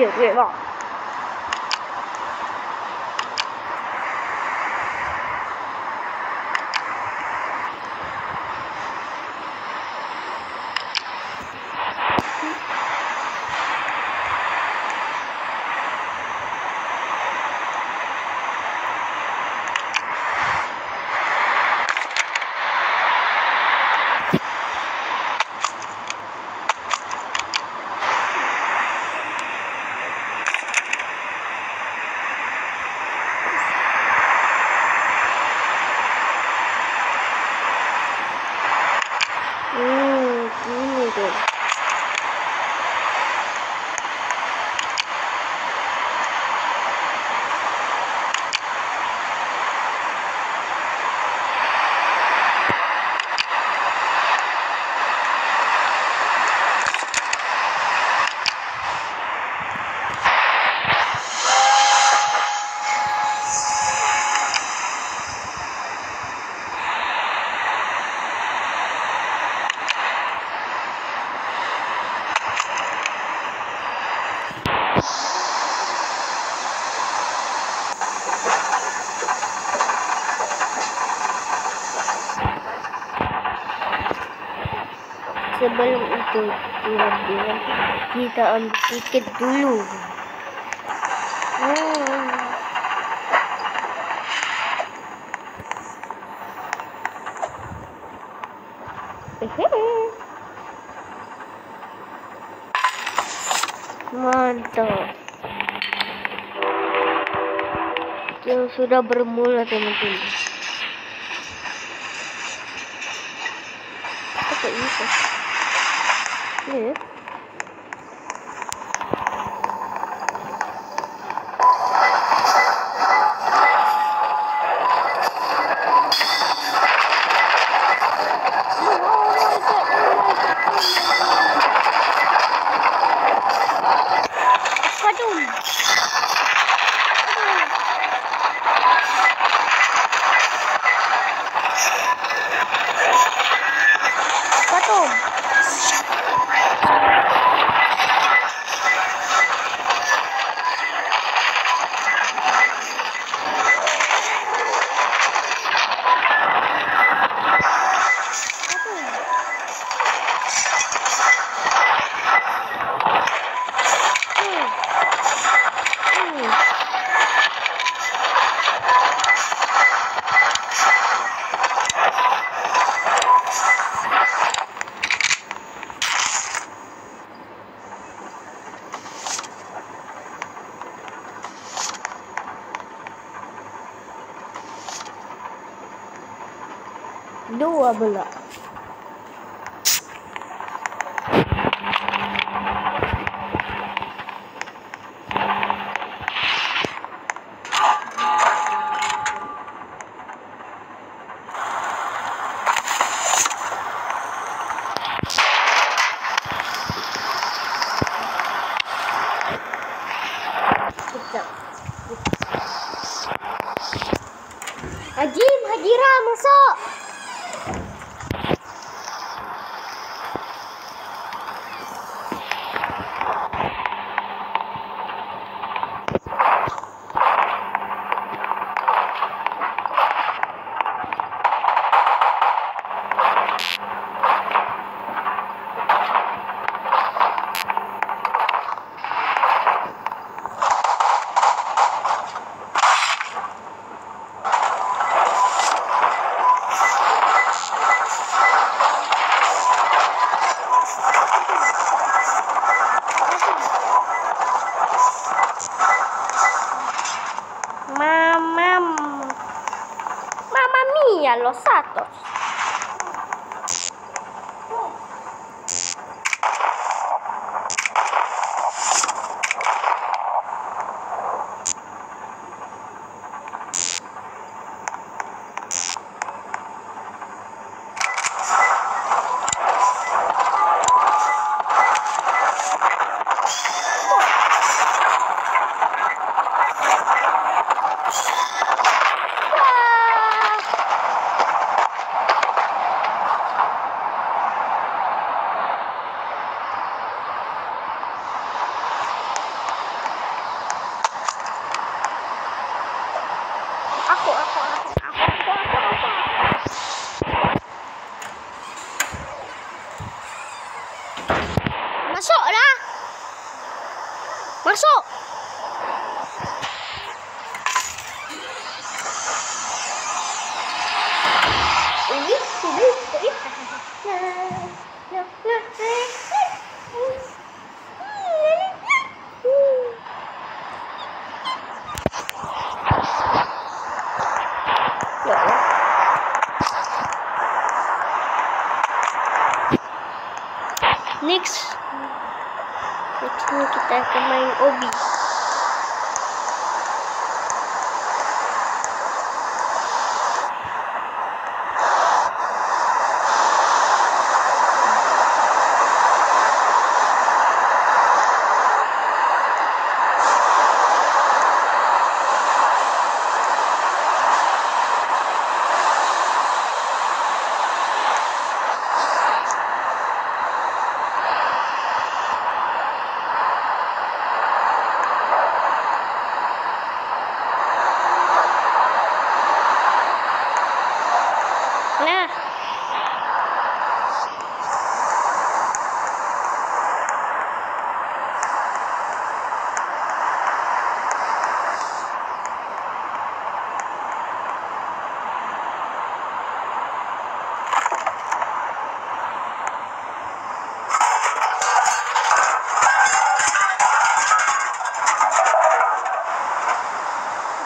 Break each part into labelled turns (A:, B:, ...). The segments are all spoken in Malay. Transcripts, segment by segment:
A: 也对，忘。嗯给你的 itu, Tuhan kita ambil tiket dulu. Hmm. Mantap. Yang sudah bermula teman-teman. Apa itu? Dua belas. Kejap. Haji, Hajira masuk. Chỉ nè nè nè. Nah.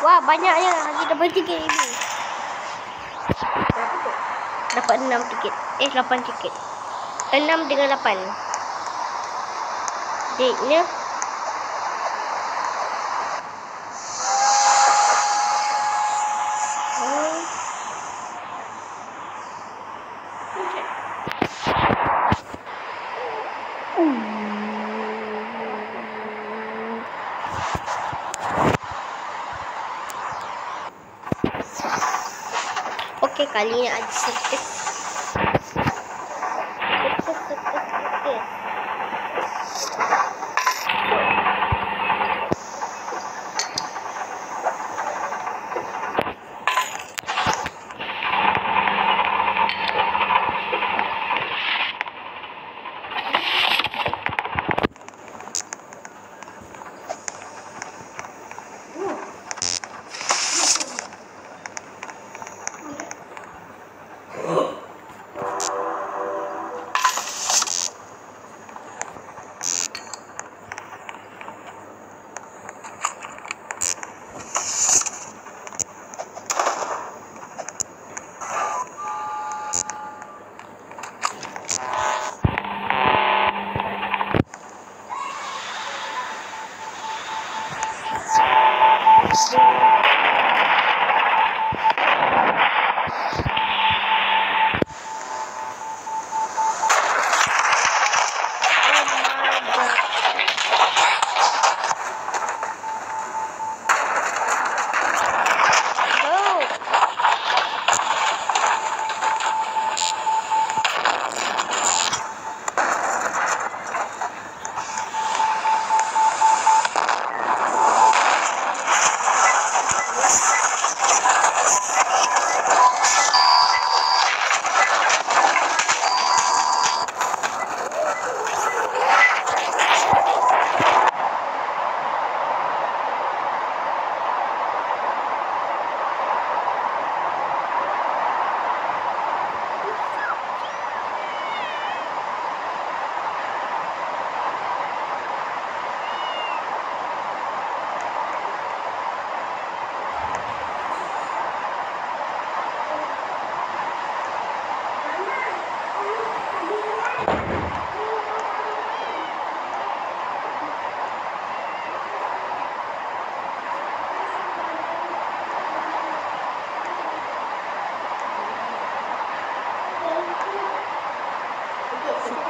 A: Wah, banyaknya lagi dapat tiket ini. Dapat 6 tiket. Eh, 8 tiket. 6 dengan 8. Date-nya Kalina Adsertis.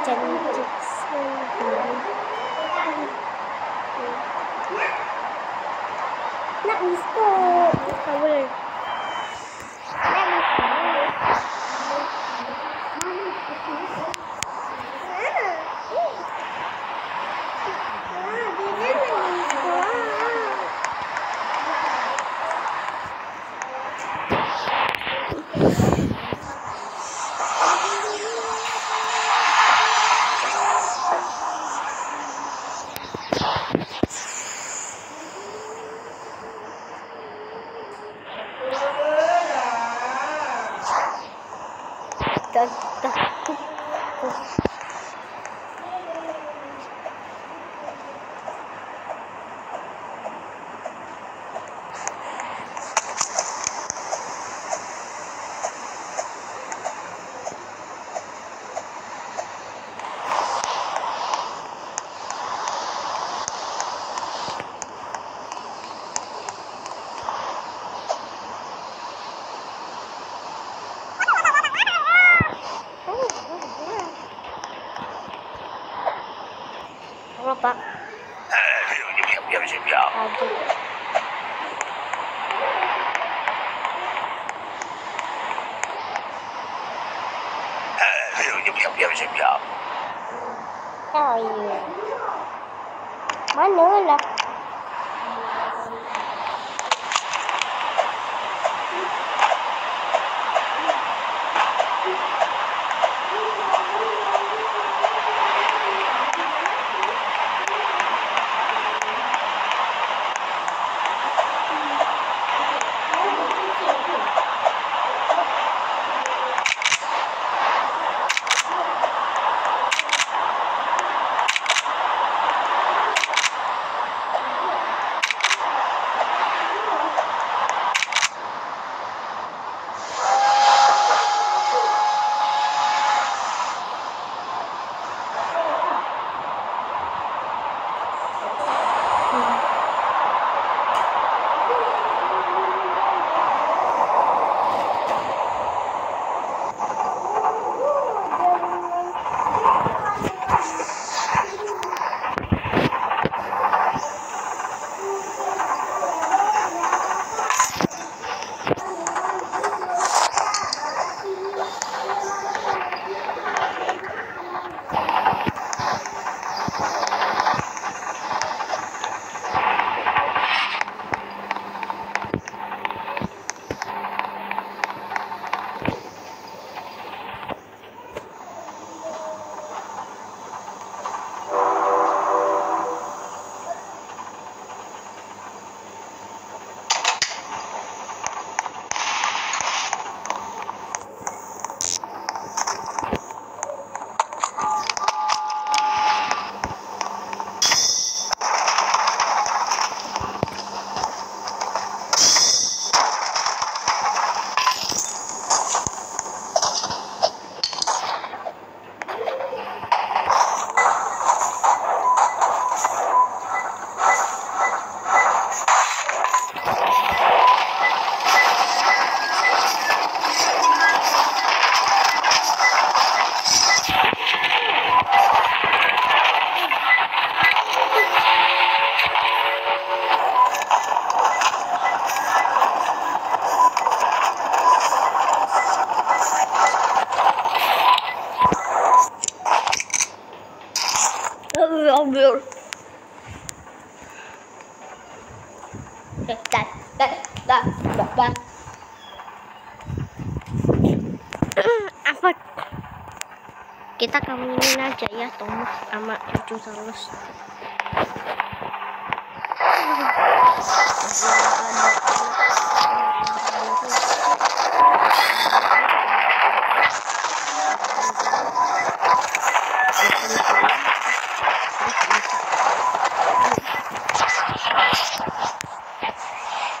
A: Nak gusto. Kawal. 可以 cepat kita kawinin aja ya Thomas sama cucu Saurus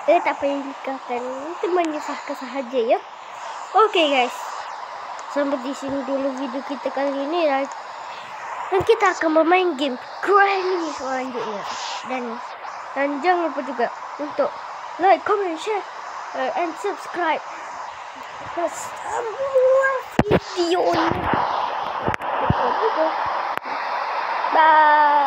A: Eh, tapi ini kan itu menyusahkan saja ya. Oke okay, guys, Sampai di sini dulu video kita kali ini dan dan kita akan bermain game Granny selanjutnya. Dan dan jangan lupa juga untuk like, comment, share, uh, and subscribe. Semua video ini. Bye.